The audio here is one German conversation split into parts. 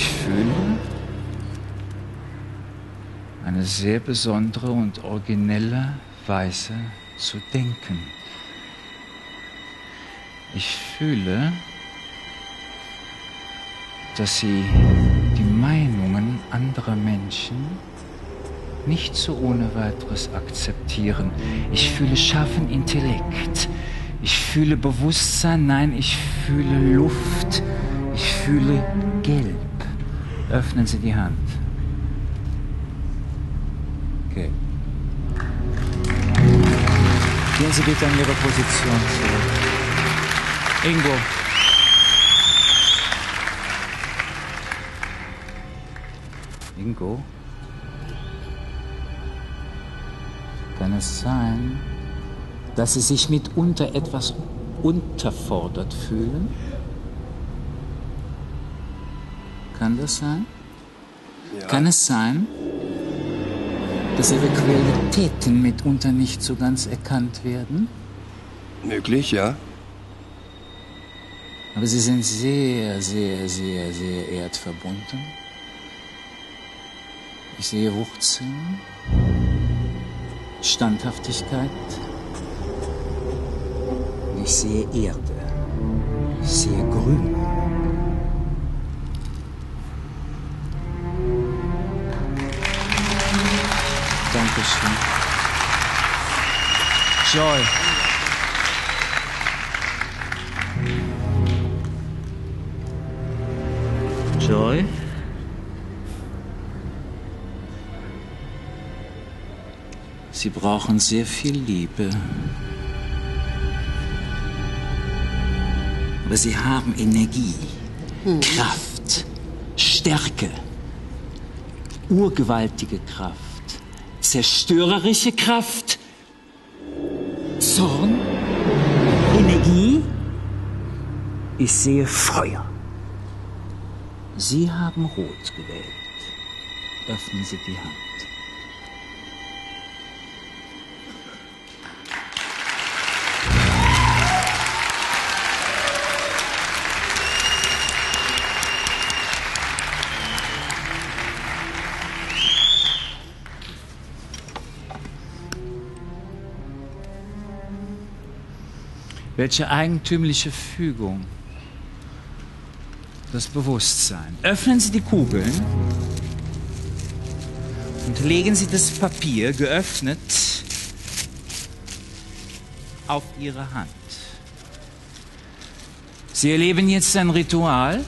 fühle eine sehr besondere und originelle Weise zu denken. Ich fühle, dass Sie die Meinungen anderer Menschen nicht so ohne weiteres akzeptieren. Ich fühle scharfen Intellekt. Ich fühle Bewusstsein. Nein, ich fühle Luft. Ich fühle Gelb. Öffnen Sie die Hand. Okay. Gehen Sie bitte an Ihre Position zurück. Ingo. Ingo? Kann es sein, dass Sie sich mitunter etwas unterfordert fühlen? Kann das sein? Ja. Kann es sein, dass Ihre Qualitäten mitunter nicht so ganz erkannt werden? Möglich, ja. Aber Sie sind sehr, sehr, sehr, sehr erdverbunden. Ich sehe Wurzeln, Standhaftigkeit. Ich sehe Erde. Ich sehe Grün. Joy. Joy? Sie brauchen sehr viel Liebe. Aber sie haben Energie, hm. Kraft, Stärke, urgewaltige Kraft zerstörerische Kraft, Zorn, Energie. Ich sehe Feuer. Sie haben Rot gewählt. Öffnen Sie die Hand. Welche eigentümliche Fügung. Das Bewusstsein. Öffnen Sie die Kugeln und legen Sie das Papier geöffnet auf Ihre Hand. Sie erleben jetzt ein Ritual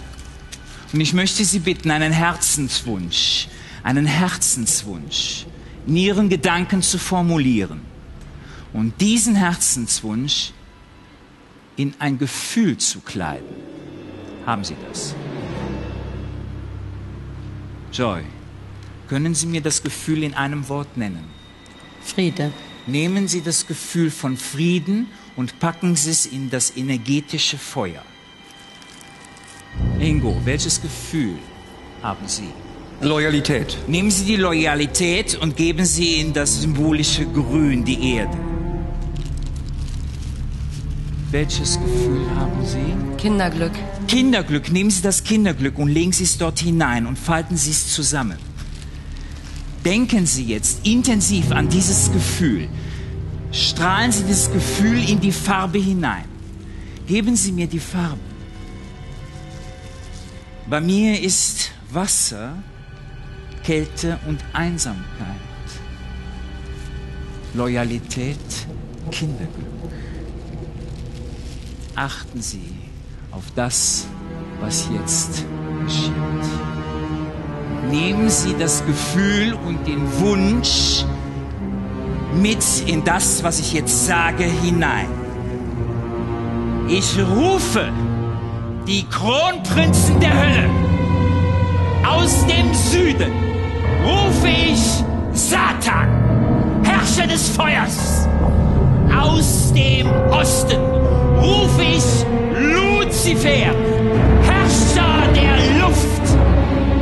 und ich möchte Sie bitten, einen Herzenswunsch, einen Herzenswunsch in Ihren Gedanken zu formulieren. Und diesen Herzenswunsch in ein Gefühl zu kleiden. Haben Sie das? Joy, können Sie mir das Gefühl in einem Wort nennen? Friede. Nehmen Sie das Gefühl von Frieden und packen Sie es in das energetische Feuer. Ingo, welches Gefühl haben Sie? Loyalität. Nehmen Sie die Loyalität und geben Sie in das symbolische Grün, die Erde. Welches Gefühl haben Sie? Kinderglück. Kinderglück. Nehmen Sie das Kinderglück und legen Sie es dort hinein und falten Sie es zusammen. Denken Sie jetzt intensiv an dieses Gefühl. Strahlen Sie dieses Gefühl in die Farbe hinein. Geben Sie mir die Farbe. Bei mir ist Wasser, Kälte und Einsamkeit. Loyalität, Kinderglück achten Sie auf das, was jetzt geschieht. Nehmen Sie das Gefühl und den Wunsch mit in das, was ich jetzt sage, hinein. Ich rufe die Kronprinzen der Hölle aus dem Süden. Rufe ich Satan, Herrscher des Feuers, aus dem Osten rufe ich Luzifer, Herrscher der Luft.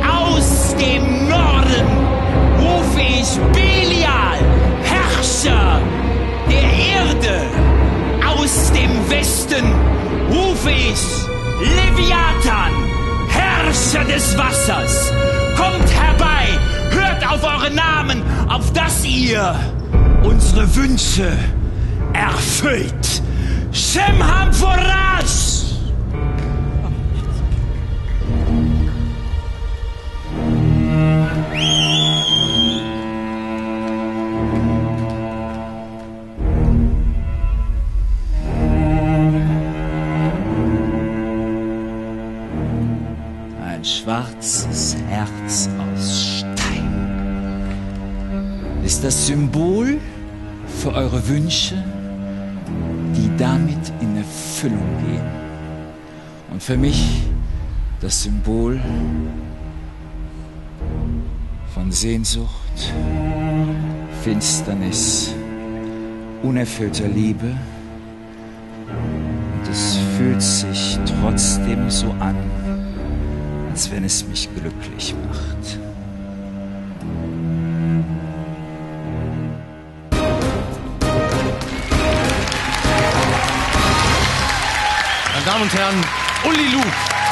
Aus dem Norden rufe ich Belial, Herrscher der Erde. Aus dem Westen rufe ich Leviathan, Herrscher des Wassers, kommt herbei, hört auf eure Namen, auf dass ihr unsere Wünsche erfüllt. Shemham Vorash! Ein schwarzes Herz aus Stein. Ist das Symbol für eure Wünsche, die damit in Erfüllung gehen. Und für mich das Symbol von Sehnsucht, Finsternis, unerfüllter Liebe. Und es fühlt sich trotzdem so an, als wenn es mich glücklich macht. Damen und Herren, Uli Luke.